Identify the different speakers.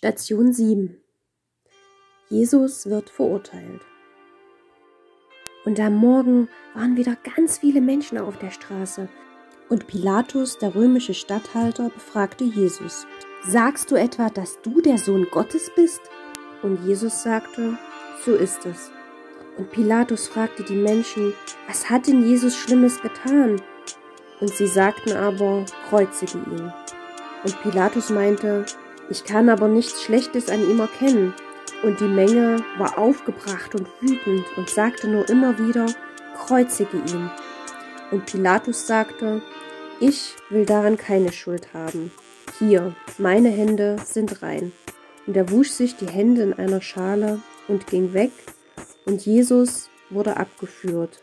Speaker 1: Station 7 Jesus wird verurteilt. Und am Morgen waren wieder ganz viele Menschen auf der Straße. Und Pilatus, der römische Statthalter, befragte Jesus. Sagst du etwa, dass du der Sohn Gottes bist? Und Jesus sagte, so ist es. Und Pilatus fragte die Menschen, was hat denn Jesus Schlimmes getan? Und sie sagten aber, kreuzige ihn. Und Pilatus meinte, ich kann aber nichts Schlechtes an ihm erkennen. Und die Menge war aufgebracht und wütend und sagte nur immer wieder, kreuzige ihn. Und Pilatus sagte, ich will daran keine Schuld haben. Hier, meine Hände sind rein. Und er wusch sich die Hände in einer Schale und ging weg, und Jesus wurde abgeführt